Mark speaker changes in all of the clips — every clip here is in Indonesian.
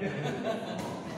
Speaker 1: Yeah.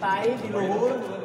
Speaker 2: 白龙。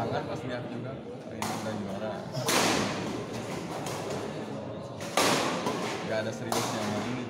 Speaker 2: tangan pas lihat juga. Ini udah juara. Nggak ada seriusnya sama ini